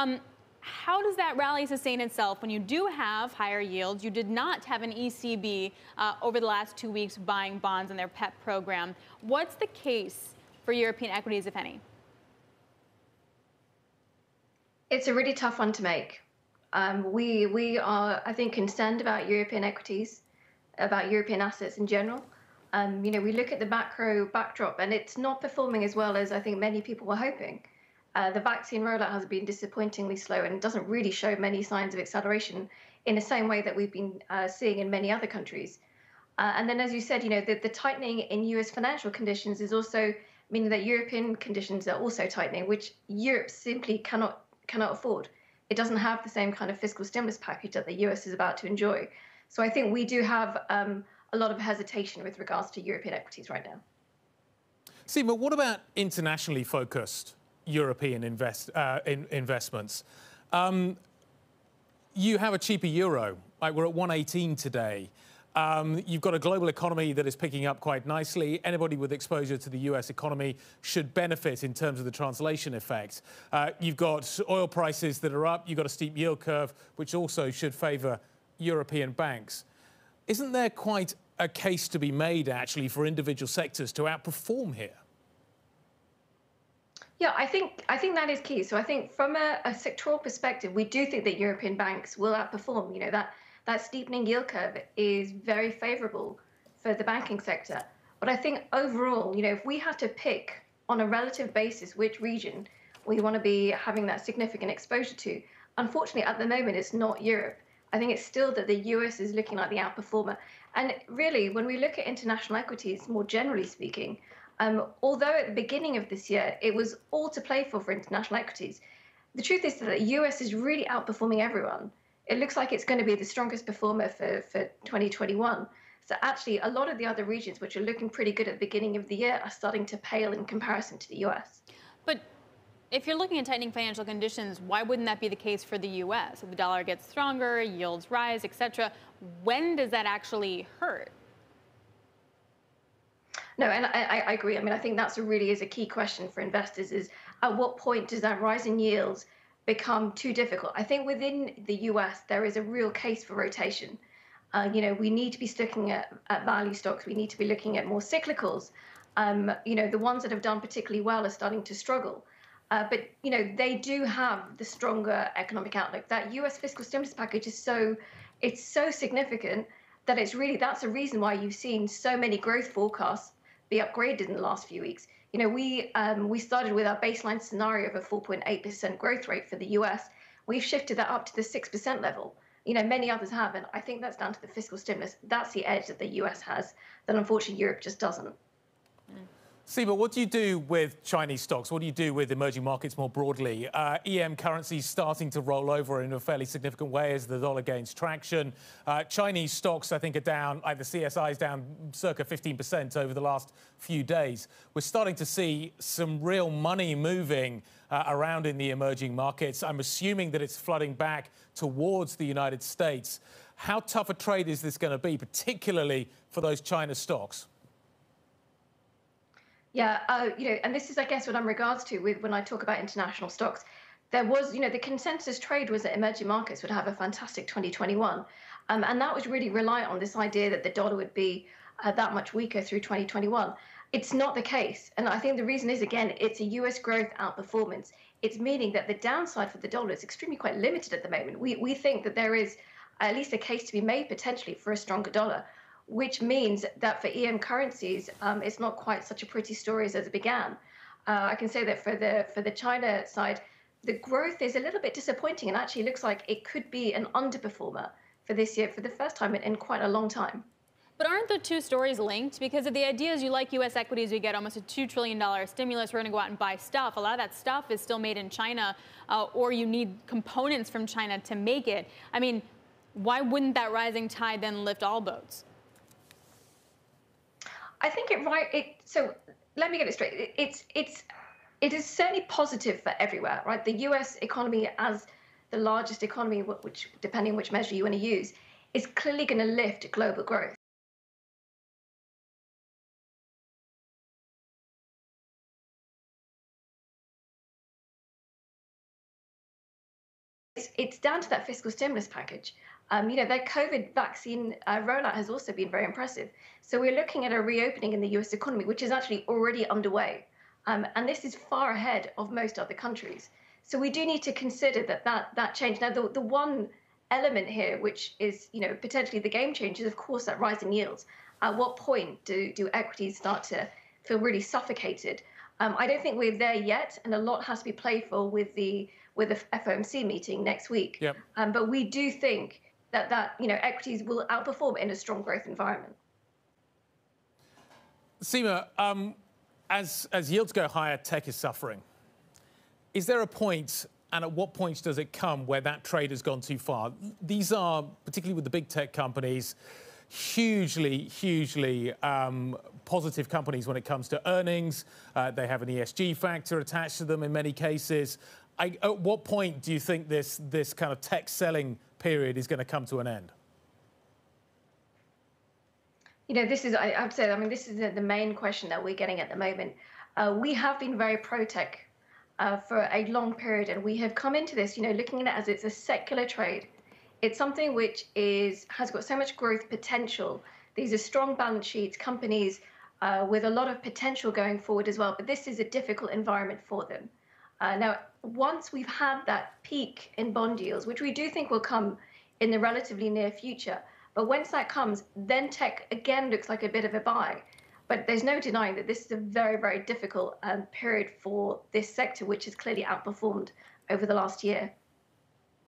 Um, how does that rally sustain itself when you do have higher yields? You did not have an ECB uh, over the last two weeks buying bonds in their PEPP program. What's the case for European equities, if any? It's a really tough one to make. Um, we we are, I think, concerned about European equities, about European assets in general. Um, you know, we look at the macro backdrop, and it's not performing as well as I think many people were hoping. Uh, the vaccine rollout has been disappointingly slow and doesn't really show many signs of acceleration in the same way that we've been uh, seeing in many other countries. Uh, and then, as you said, you know, the, the tightening in U.S. financial conditions is also meaning that European conditions are also tightening, which Europe simply cannot cannot afford. It doesn't have the same kind of fiscal stimulus package that the US is about to enjoy. So I think we do have um, a lot of hesitation with regards to European equities right now. See, but what about internationally focused European invest, uh, in, investments? Um, you have a cheaper euro. Like we're at 118 today. Um, you've got a global economy that is picking up quite nicely. Anybody with exposure to the US economy should benefit in terms of the translation effect. Uh, you've got oil prices that are up. You've got a steep yield curve, which also should favour European banks. Isn't there quite a case to be made, actually, for individual sectors to outperform here? Yeah, I think I think that is key. So I think from a, a sectoral perspective, we do think that European banks will outperform. You know that that steepening yield curve is very favorable for the banking sector. But I think overall, you know, if we had to pick on a relative basis which region we want to be having that significant exposure to, unfortunately, at the moment, it's not Europe. I think it's still that the US is looking like the outperformer. And really, when we look at international equities, more generally speaking, um, although at the beginning of this year it was all to play for for international equities, the truth is that the US is really outperforming everyone it looks like it's going to be the strongest performer for, for 2021. So actually, a lot of the other regions, which are looking pretty good at the beginning of the year, are starting to pale in comparison to the US. But if you're looking at tightening financial conditions, why wouldn't that be the case for the U.S.? If the dollar gets stronger, yields rise, etc., when does that actually hurt? No, and I, I, agree. I mean, I think that's really is a key question for investors: is at what point does that rise in yields become too difficult. I think within the US, there is a real case for rotation. Uh, you know, we need to be looking at, at value stocks. We need to be looking at more cyclicals. Um, you know, the ones that have done particularly well are starting to struggle. Uh, but you know, they do have the stronger economic outlook. That U.S. fiscal stimulus package is so, it's so significant that it's really that's a reason why you've seen so many growth forecasts be upgraded in the last few weeks you know, we um, we started with our baseline scenario of a 4.8% growth rate for the US. We've shifted that up to the 6% level. You know, many others have, and I think that's down to the fiscal stimulus. That's the edge that the US has that unfortunately Europe just doesn't. Mm. Seema, what do you do with Chinese stocks? What do you do with emerging markets more broadly? Uh, EM currencies starting to roll over in a fairly significant way as the dollar gains traction. Uh, Chinese stocks, I think, are down, like the CSI is down circa 15% over the last few days. We're starting to see some real money moving uh, around in the emerging markets. I'm assuming that it's flooding back towards the United States. How tough a trade is this going to be, particularly for those China stocks? Yeah, uh, you know, and this is, I guess, what I'm regards to with when I talk about international stocks. There was, you know, the consensus trade was that emerging markets would have a fantastic 2021, um, and that was really reliant on this idea that the dollar would be uh, that much weaker through 2021. It's not the case, and I think the reason is again, it's a U.S. growth outperformance. It's meaning that the downside for the dollar is extremely quite limited at the moment. We we think that there is at least a case to be made potentially for a stronger dollar which means that for EM currencies, um, it's not quite such a pretty story as it began. Uh, I can say that for the for the China side, the growth is a little bit disappointing and actually looks like it could be an underperformer for this year for the first time in, in quite a long time. But aren't the two stories linked? Because if the idea is you like U.S. equities, you get almost a $2 trillion stimulus, we're going to go out and buy stuff. A lot of that stuff is still made in China, uh, or you need components from China to make it. I mean, why wouldn't that rising tide then lift all boats? I think it right. It so let me get it straight. It, it's it's it is certainly positive for everywhere, right? The U.S. economy, as the largest economy, which depending on which measure you want to use, is clearly going to lift global growth. it's, it's down to that fiscal stimulus package. Um, you know, their COVID vaccine uh, rollout has also been very impressive. So we're looking at a reopening in the US economy, which is actually already underway. Um, and this is far ahead of most other countries. So we do need to consider that that, that change. Now, the, the one element here, which is, you know, potentially the game changer, is of course that rise in yields. At what point do, do equities start to feel really suffocated? Um, I don't think we're there yet, and a lot has to be playful with the with the FOMC meeting next week. Yep. Um, but we do think that that you know equities will outperform in a strong growth environment. Seema, um, as as yields go higher, tech is suffering. Is there a point, and at what point does it come where that trade has gone too far? These are particularly with the big tech companies hugely, hugely um, positive companies when it comes to earnings. Uh, they have an ESG factor attached to them in many cases. I, at what point do you think this, this kind of tech selling period is going to come to an end? You know, this is, I, say, I mean, this is the, the, main question that we're getting at the moment. Uh, we have been very pro tech uh, for a long period, and we have come into this, you know, looking at it as it's a secular trade it's something which is has got so much growth potential. These are strong balance sheets, companies uh, with a lot of potential going forward as well. But this is a difficult environment for them. Uh, now, once we've had that peak in bond yields, which we do think will come in the relatively near future, but once that comes, then tech again looks like a bit of a buy. But there's no denying that this is a very, very difficult um, period for this sector, which has clearly outperformed over the last year.